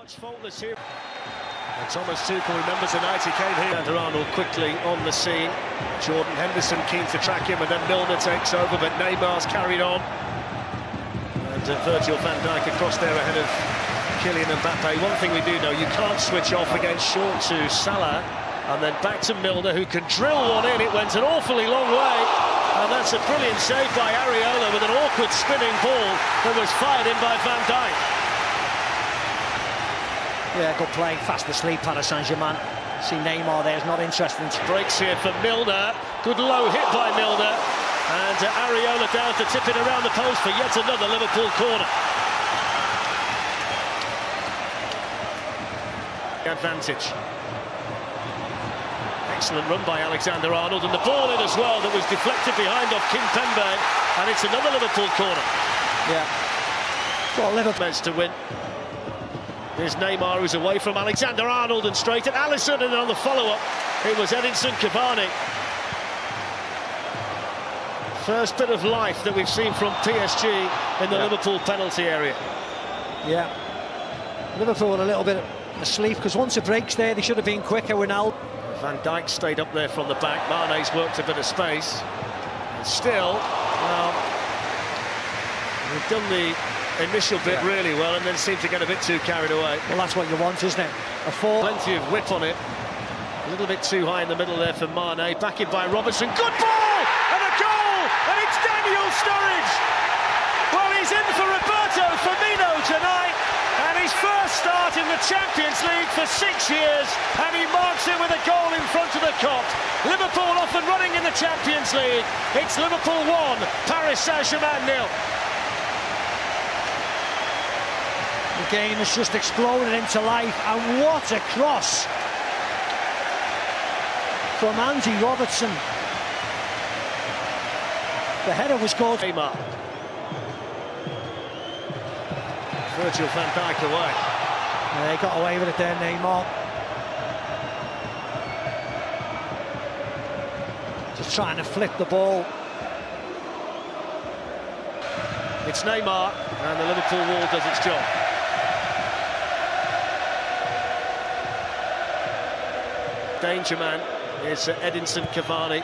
much faultless here. And Thomas Tuchel remembers the night he came here. Alexander Arnold quickly on the scene. Jordan Henderson keen to track him, and then Milner takes over, but Neymar's carried on. And uh, Virgil van Dijk across there ahead of Kylian Mbappe. One thing we do know, you can't switch off against short to Salah, and then back to Milner, who can drill one in. It went an awfully long way. And that's a brilliant save by Areola with an awkward spinning ball that was fired in by Van Dijk. Yeah, good play. Fast asleep, Paris Saint-Germain. See Neymar there is not interested. Breaks here for Milner. Good low hit by Milner. And uh, Areola down to tip it around the post for yet another Liverpool corner. Advantage. Excellent run by Alexander Arnold, and the ball in as well that was deflected behind off Kimpembe, and it's another Liverpool corner. Yeah. Well, Liverpool. To win. Here's Neymar who's away from Alexander Arnold and straight at Alisson, and on the follow-up it was Edinson Cavani. First bit of life that we've seen from PSG in the Yeah. Liverpool penalty area. Yeah. Liverpool a little bit asleep because once it breaks there, they should have been quicker. Van Dijk stayed up there from the back. Mane's worked a bit of space. And still, well, we've done the initial bit Yeah. really well and then seemed to get a bit too carried away. Well, that's what you want, isn't it? A fall. Plenty of whip on it. A little bit too high in the middle there for Mane. Back in by Robertson. Good ball! And a goal! And it's Daniel Sturridge! Well, he's in for Roberto Firmino tonight. And his first start in the Champions League for six years. And he marks it with a goal in front of the Kop. Liverpool off and running in the Champions League. It's Liverpool 1, Paris Saint-Germain nil. The game has just exploded into life, and what a cross from Andy Robertson. The header was good. Neymar. Virgil van Dijk away. Yeah, he got away with it there, Neymar. Just trying to flip the ball. It's Neymar, and the Liverpool wall does its job. Danger man is Edinson Cavani.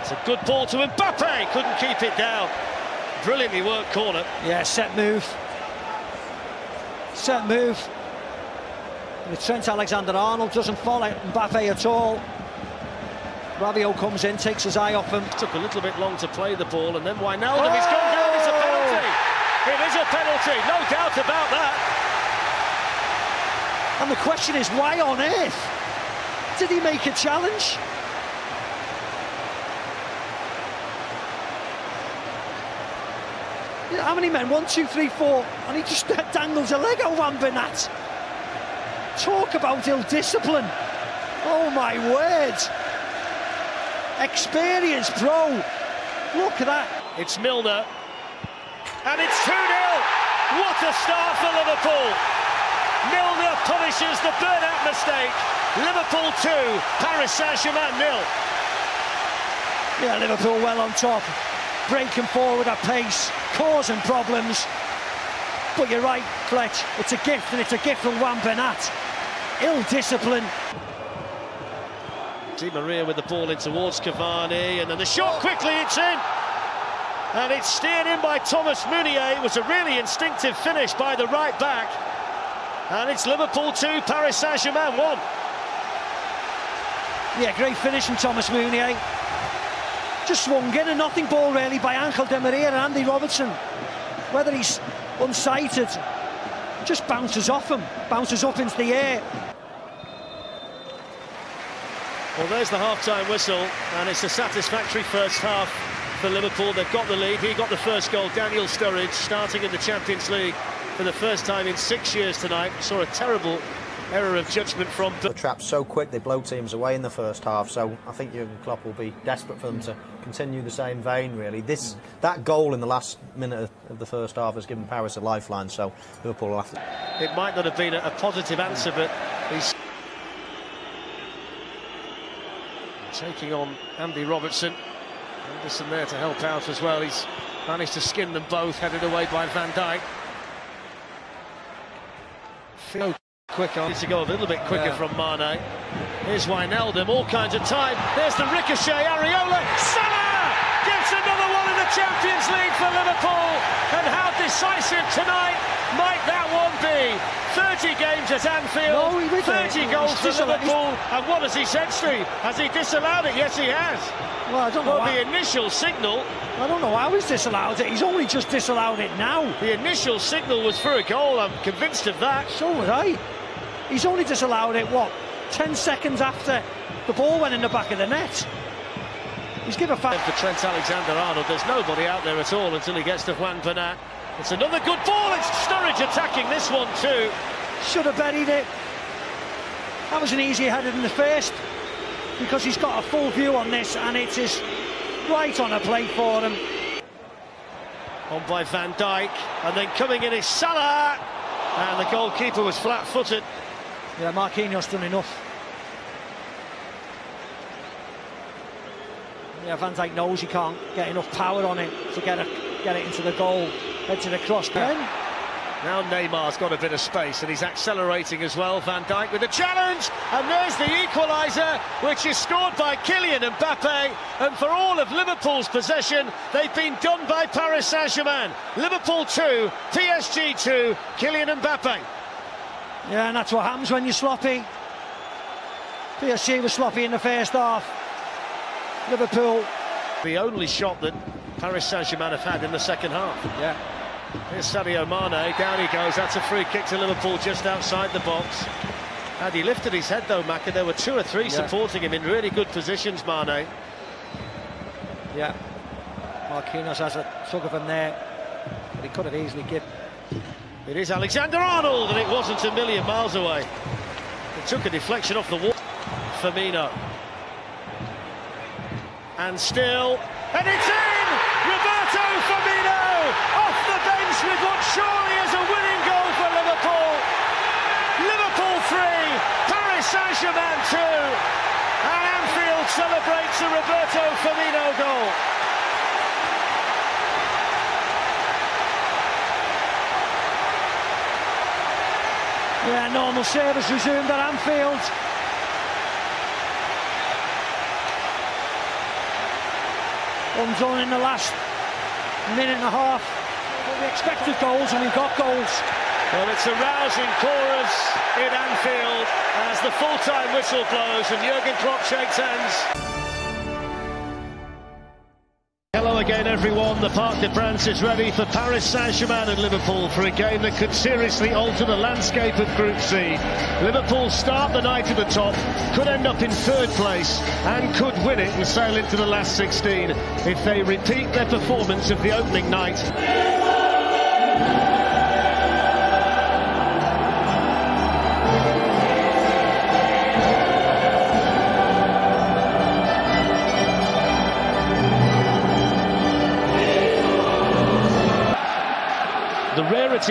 It's a good ball to Mbappe, couldn't keep it down. Brilliantly worked corner. Yeah, set move. Set move. And Trent Alexander-Arnold doesn't follow Mbappe at all. Rabiot comes in, takes his eye off him. Took a little bit long to play the ball, and then Wijnaldum, he's gone down, it's a penalty. Oh! It is a penalty, no doubt about that. And the question is, why on earth did he make a challenge? How many men? One, two, three, four. And he just dangles a leg at Juan Bernat. Talk about ill discipline. Oh my word. Experienced pro. Look at that. It's Milner. And it's 2 0. What a start for Liverpool. Milner punishes the Bernat mistake. Liverpool 2, Paris Saint Germain nil. Yeah, Liverpool well on top, breaking forward at pace, causing problems. But you're right, Fletch, it's a gift, and it's a gift from Juan Bernat. Ill discipline. Di Maria with the ball in towards Cavani, and then the shot quickly, it's in. And it's steered in by Thomas Meunier. It was a really instinctive finish by the right back. And it's Liverpool 2, Paris Saint Germain 1. Yeah, great finish from Thomas Meunier. Eh? Just swung in, a nothing ball really by Angel Di Maria and Andy Robertson. Whether he's unsighted, just bounces off him, bounces up into the air. Well, there's the half-time whistle, and it's a satisfactory first half for Liverpool. They've got the lead. He got the first goal. Daniel Sturridge starting in the Champions League for the first time in six years tonight. Saw a terrible error of judgment from. The trap's so quick, they blow teams away in the first half. So I think Jurgen Klopp will be desperate for them to continue the same vein. Really, this that goal in the last minute of, the first half has given Paris a lifeline. So Liverpool will have to. It might not have been a, a positive answer, but he's taking on Andy Robertson. Anderson there to help out as well. He's managed to skin them both, headed away by Van Dijk. Phil Quick on. Needs to go a little bit quicker Yeah. from Mane. Here's Wijnaldum, all kinds of time. There's the ricochet, Areola. Salah gets another one in the Champions League for Liverpool. And how decisive tonight might that one be? 30 games at Anfield, No, he with it. 30 goals for Liverpool. And what has he said, Steve? Has he disallowed it? Yes, he has. Well, I don't know. Well, How, the initial signal, I don't know how he's disallowed it. He's only just disallowed it now. the initial signal was for a goal. I'm convinced of that. So was I. He's only disallowed it, what, 10 seconds after the ball went in the back of the net. He's given a foul. for Trent Alexander-Arnold, there's nobody out there at all until he gets to Juan Bernat. It's another good ball. It's Sturridge attacking this one too. Should have buried it. That was an easier header than the first because he's got a full view on this and it is right on a plate for him. On by Van Dijk, and then coming in is Salah, and the goalkeeper was flat-footed. Yeah, Marquinhos done enough. Yeah, Van Dijk knows he can't get enough power on it to get, a, get it into the goal. Head to the cross. Then Now Neymar's got a bit of space, and he's accelerating as well. Van Dijk with a challenge, and there's the equaliser, which is scored by Kylian and Mbappe. And for all of Liverpool's possession, they've been done by Paris Saint-Germain. Liverpool 2, PSG 2, Kylian Mbappe. Yeah, and that's what happens when you're sloppy. PSG was sloppy in the first half. Liverpool. The only shot that Paris Saint-Germain have had in the second half. Yeah. Here's Sadio Mane, down he goes, that's a free kick to Liverpool just outside the box. And he lifted his head though, Maka, there were two or three Yeah. supporting him in really good positions, Mane. Yeah. Marquinhos has a tug of him there. But he could have easily given. It is Alexander-Arnold, and it wasn't a million miles away. It took a deflection off the wall. Firmino. And still, and it's in! Roberto Firmino off the bench with what surely is a winning goal for Liverpool. Liverpool 3, Paris Saint-Germain 2. And Anfield celebrates a Roberto Firmino goal. Yeah, normal service resumed at Anfield. Undone in the last minute and a half. But we expected goals and we got goals. Well, it's a rousing chorus in Anfield as the full-time whistle blows and Jurgen Klopp shakes hands. Again, everyone. The Parc des Princes is ready for Paris Saint-Germain and Liverpool for a game that could seriously alter the landscape of Group C. Liverpool start the night at the top, could end up in third place, and could win it and sail into the last 16 if they repeat their performance of the opening night.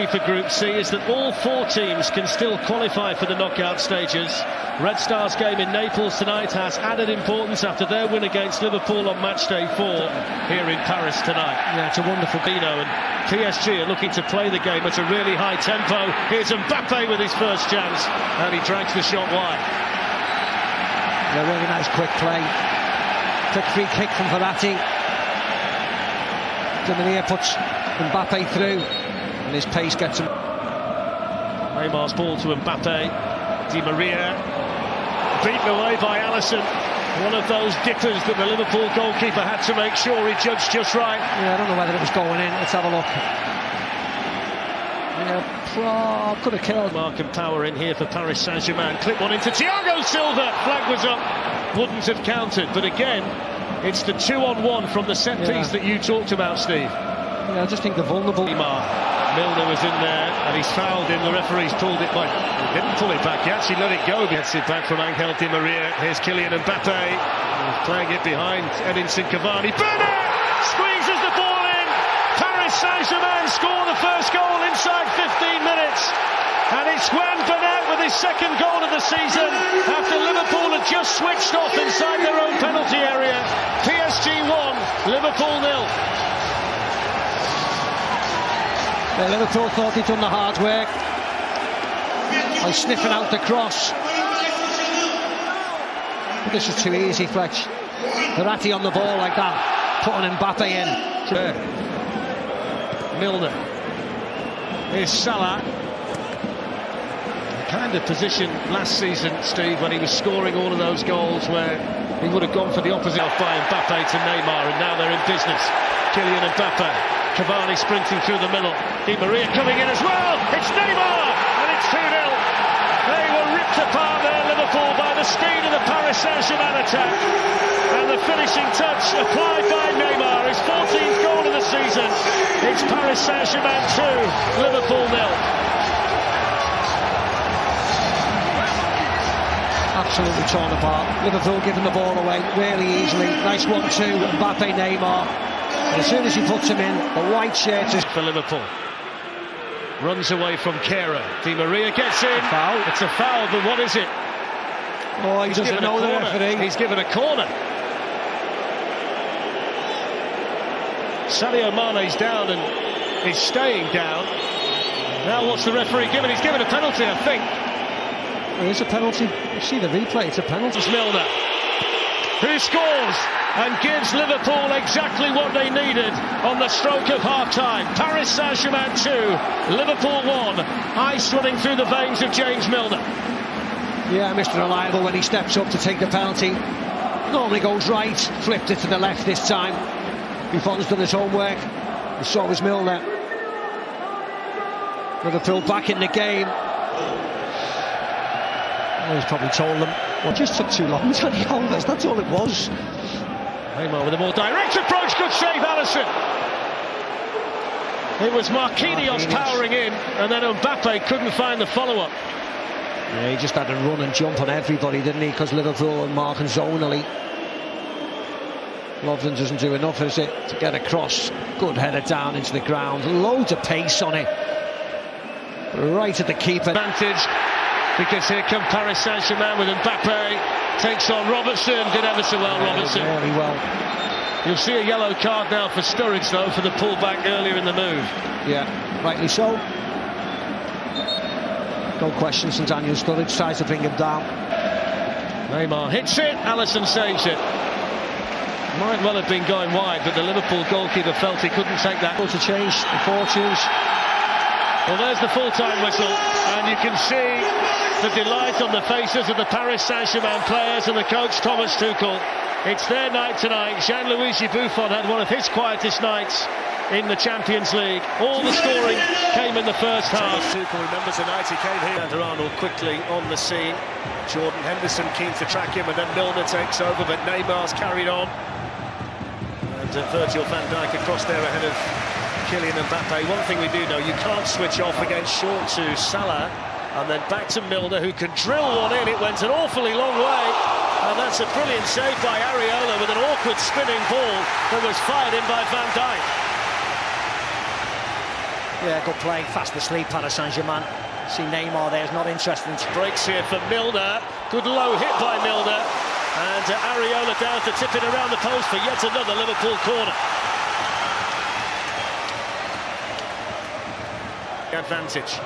For Group C is that all four teams can still qualify for the knockout stages. Red Stars game in Naples tonight has added importance after their win against Liverpool on match day four here in Paris tonight. Yeah, it's a wonderful Bino and PSG are looking to play the game at a really high tempo. Here's Mbappe with his first chance, and he drags the shot wide. A really nice quick play. Quick free kick from Verratti. Di puts Mbappe through, and his pace gets him. Neymar's ball to Mbappe. Di Maria beaten away by Alisson. One of those dippers that the Liverpool goalkeeper had to make sure he judged just right. Yeah, I don't know whether it was going in. Let's have a look. Yeah, pro- could have killed. Mark and power in here for Paris Saint-Germain. Clip one into Thiago Silva. Flag was up. Wouldn't have counted. But again, it's the two on one from the set Yeah. piece that you talked about, Steve. Yeah, I just think the vulnerable. Neymar. Milner was in there and he's fouled him. The referee's pulled it by. He didn't pull it back. He actually let it go. Gets it back from Angel Di Maria. Here's Kylian Mbappe. Playing it behind Edinson Cavani. Bernat squeezes the ball in. Paris Saint Germain score the first goal inside 15 minutes. And it's Juan Bernat with his second goal of the season after Liverpool had just switched off inside their own penalty area. PSG 1, Liverpool 0. But Liverpool thought they'd done the hard work by sniffing out the cross. But this is too easy, Fletch. Verratti on the ball like that, putting Mbappe in. Milner. Here's Salah. The kind of position last season, Steve, when he was scoring all of those goals where he would have gone for the opposite off by Mbappe to Neymar, and now they're in business. Kylian Mbappe, Cavani sprinting through the middle. Di Maria coming in as well. It's Neymar, and it's 2 0. They were ripped apart there, Liverpool, by the speed of the Paris Saint Germain attack. And the finishing touch applied by Neymar, his 14th goal of the season. It's Paris Saint Germain 2, Liverpool 0. absolutely torn apart. Liverpool giving the ball away really easily. Nice one-two, Mbappe, Neymar. As soon as he puts him in, the white shirt is for Liverpool. Runs away from Kehrer. Di Maria gets in. A foul. It's a foul, but what is it? Oh, he He's doesn't given know a the corner. referee. He's given a corner. Sadio Mane's down and he's staying down. Now what's the referee given? He's given a penalty, I think. There is a penalty. You see the replay, it's a penalty. It's Milner, who scores and gives Liverpool exactly what they needed on the stroke of half-time. Paris Saint-Germain 2, Liverpool 1. Ice running through the veins of James Milner. Yeah, Mr. Reliable when he steps up to take the penalty. Normally goes right, flipped it to the left this time. Buffon's done his homework, and so was Milner. Liverpool back in the game. He's probably told them, well, it just took too long, Dani Alves, that's all it was. Neymar with a more direct approach, good save, Alisson. It was Marquinhos, powering in, and then Mbappe couldn't find the follow-up. Yeah, he just had to run and jump on everybody, didn't he? Because Liverpool and marking zonally. Lovren doesn't do enough, is it, to get across. Good header down into the ground. Loads of pace on it. Right at the keeper. Advantage, because here come Paris Saint-Germain with Mbappe. Takes on Robertson, did ever so well, Robertson. Really well. You'll see a yellow card now for Sturridge, though, for the pullback earlier in the move. Yeah, rightly so. No question, St Daniel Sturridge tries to bring him down. Neymar hits it, Alisson saves it. Might well have been going wide, but the Liverpool goalkeeper felt he couldn't take that. To change the fortunes. Well, there's the full-time whistle, and you can see the delight on the faces of the Paris Saint-Germain players and the coach Thomas Tuchel. It's their night tonight. Gianluigi Buffon had one of his quietest nights in the Champions League. All the scoring came in the first half. Tuchel remembers the night he came here. Alexander Arnold quickly on the scene. Jordan Henderson keen to track him, and then Milner takes over, but Neymar's carried on. And uh, Virgil van Dijk across there ahead of Kylian Mbappe. One thing we do know, you can't switch off against short to Salah. And then back to Milner, who can drill one in. It went an awfully long way. And that's a brilliant save by Areola with an awkward spinning ball that was fired in by Van Dijk. Yeah, good play. Fast asleep, Paris Saint-Germain. See Neymar there is not interested in Breaks here for Milner. Good low hit by Milner. And uh, Areola down to tip it around the post for yet another Liverpool corner. Advantage.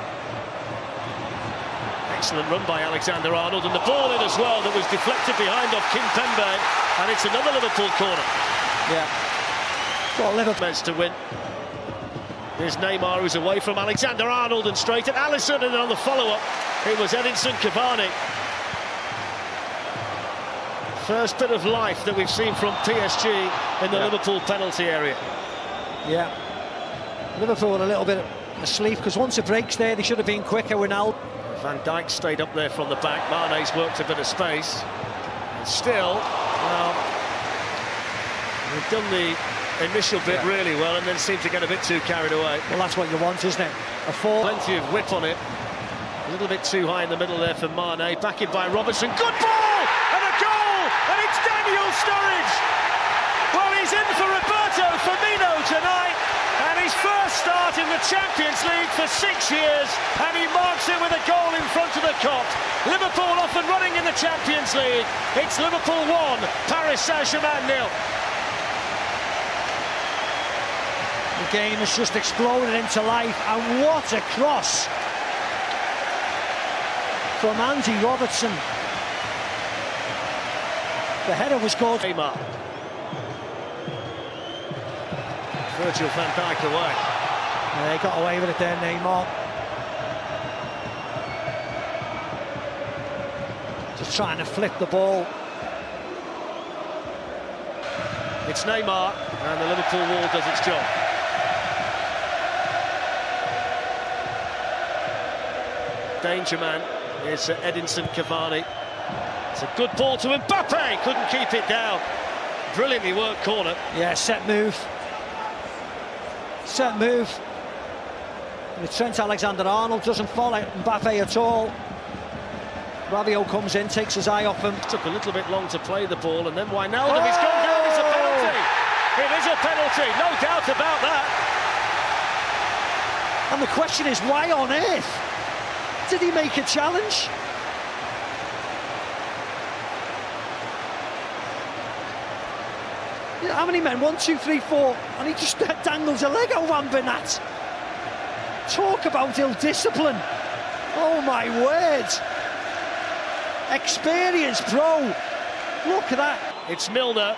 Excellent run by Alexander Arnold and the ball in as well that was deflected behind off Kimpembe and it's another Liverpool corner. Yeah. Well, Liverpool. To win. There's Neymar who's away from Alexander Arnold and straight at Alisson and on the follow-up it was Edinson Cavani. First bit of life that we've seen from PSG in the Yeah. Liverpool penalty area. Yeah. Liverpool a little bit asleep because once it breaks there, they should have been quicker. Ronaldo. Van Dijk stayed up there from the back. Mane's worked a bit of space. And still, well, they've done the initial bit Yeah. really well and then seemed to get a bit too carried away. Well, that's what you want, isn't it? A four. Plenty of whip on it. A little bit too high in the middle there for Mane. Back in by Robertson. Good ball! And a goal! And it's Daniel Sturridge! Well, he's in for Roberto Firmino tonight. And his first start in the Champions League for six years. And he marks it with a goal in front of the Kop. Liverpool off and running in the Champions League. It's Liverpool 1, Paris Saint-Germain nil. The game has just exploded into life, and what a cross! from Andy Robertson. The header was good. Virgil van Dijk away. Yeah, he got away with it there, Neymar. Just trying to flip the ball. It's Neymar, and the Liverpool wall does its job. Danger man is Edinson Cavani. It's a good ball to Mbappe, couldn't keep it down. Brilliantly worked corner. Yeah, set move. Set move. And Trent Alexander-Arnold doesn't follow Mbappe at all. Rabiot comes in, takes his eye off him. Took a little bit long to play the ball, and then Wijnaldum, oh! he's gone down, it's a oh! penalty! It is a penalty, no doubt about that. And the question is, why on earth did he make a challenge? How many men? One, two, three, four. And he just dangles a leg at Juan Bernat. Talk about ill-discipline. Oh, my word. Experience, pro. Look at that. It's Milner